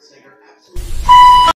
singer.